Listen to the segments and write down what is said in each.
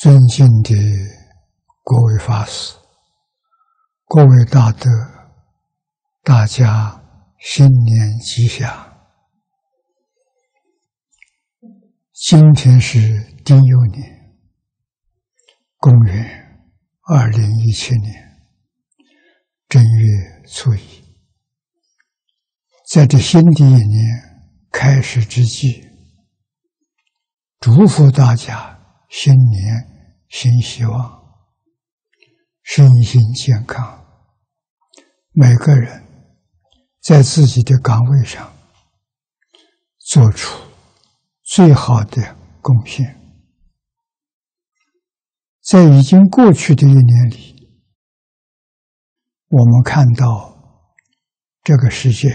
尊敬的各位法师、各位大德，大家新年吉祥！今天是丁酉年，公元二零一七年正月初一，在这新的一年开始之际，祝福大家新年。新希望，身心健康。每个人在自己的岗位上做出最好的贡献。在已经过去的一年里，我们看到这个世界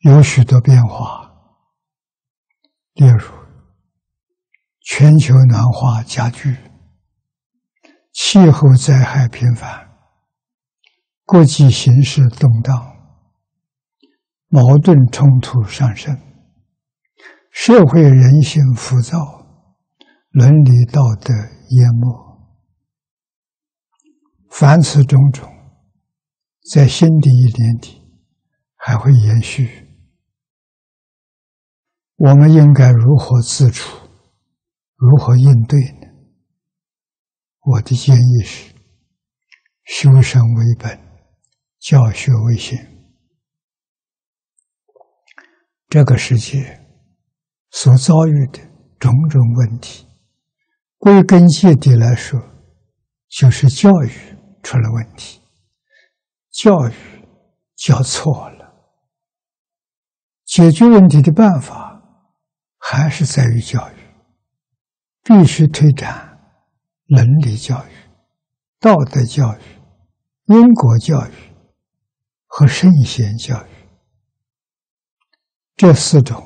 有许多变化，例如。全球暖化加剧，气候灾害频繁，国际形势动荡，矛盾冲突上升，社会人心浮躁，伦理道德淹没。凡此种种，在新的一年里还会延续。我们应该如何自处？如何应对呢？我的建议是：修身为本，教学为先。这个世界所遭遇的种种问题，归根结底来说，就是教育出了问题，教育教错了。解决问题的办法，还是在于教育。必须推展伦理教育、道德教育、因果教育和圣贤教育这四种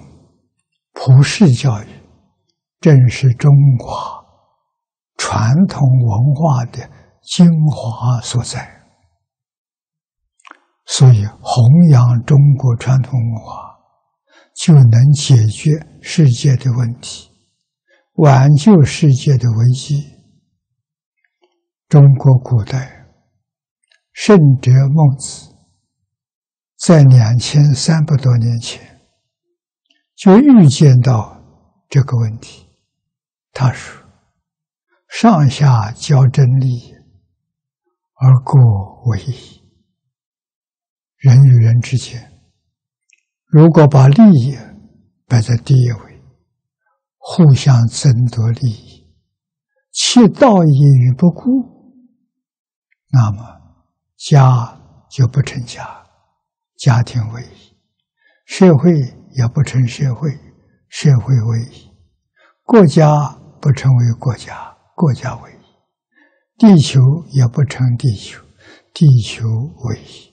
普世教育，正是中华传统文化的精华所在。所以，弘扬中国传统文化，就能解决世界的问题。挽救世界的危机。中国古代圣哲孟子在两千三百多年前就预见到这个问题。他说：“上下交争利，而过为义。人与人之间，如果把利益摆在第一位。”互相争夺利益，弃道义于不顾，那么家就不成家，家庭为一；社会也不成社会，社会为一；国家不成为国家，国家为一；地球也不成地球，地球为一。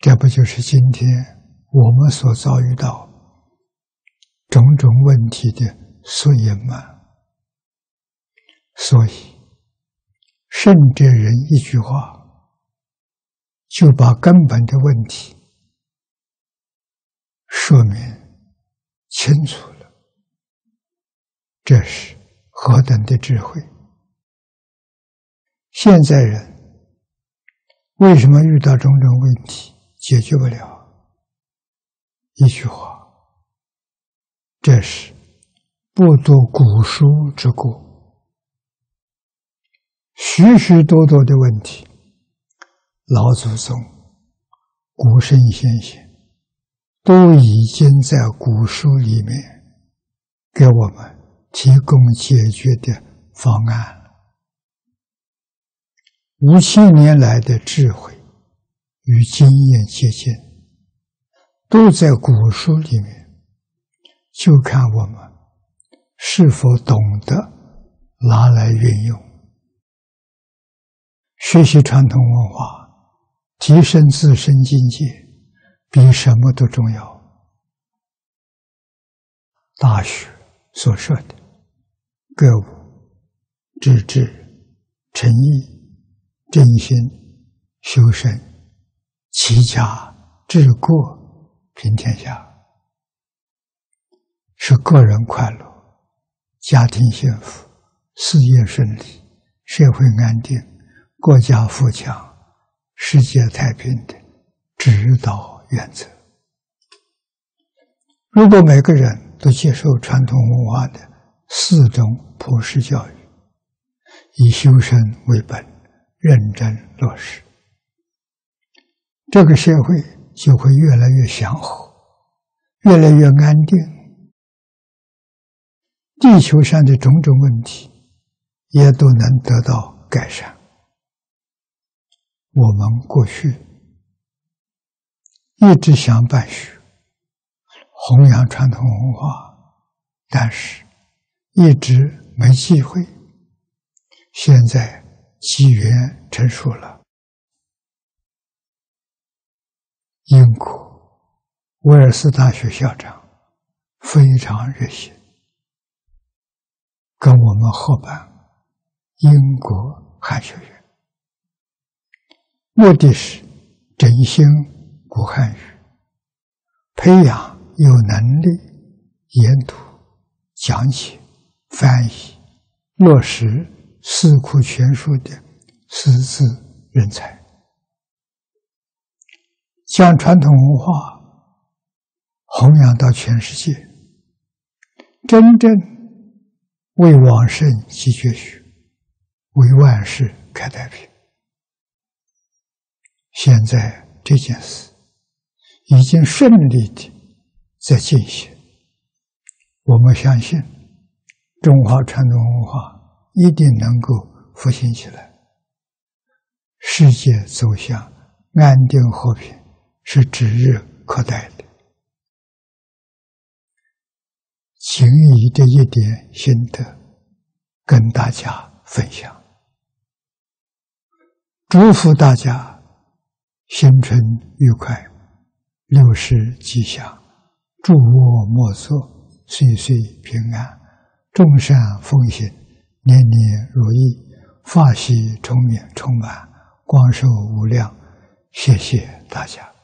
这不就是今天我们所遭遇到？种种问题的缩影嘛？所以，圣哲人一句话就把根本的问题说明清楚了。这是何等的智慧！现在人为什么遇到种种问题解决不了？一句话。这是不读古书之过，许许多多的问题，老祖宗、古圣先贤都已经在古书里面给我们提供解决的方案了五千年来的智慧与经验借鉴，都在古书里面。就看我们是否懂得拿来运用，学习传统文化，提升自身境界，比什么都重要。大学所说的格物、致知、诚意、正心、修身、齐家、治国、平天下。是个人快乐、家庭幸福、事业顺利、社会安定、国家富强、世界太平的指导原则。如果每个人都接受传统文化的四种普世教育，以修身为本，认真落实，这个社会就会越来越祥和，越来越安定。地球上的种种问题也都能得到改善。我们过去一直想办学，弘扬传统文化，但是一直没机会。现在机缘成熟了，英国威尔斯大学校长非常热心。跟我们合办英国汉学院，目的是振兴古汉语，培养有能力研读、讲解、翻译、落实《四库全书》的识字人才，将传统文化弘扬到全世界，真正。为往圣继绝学，为万世开太平。现在这件事已经顺利的在进行，我们相信中华传统文化一定能够复兴起来，世界走向安定和平是指日可待的。仅以这一点心得，跟大家分享，祝福大家新春愉快，六十吉祥，诸恶莫作，岁岁平安，众善奉行，年年如意，法喜充满，充满光寿无量。谢谢大家。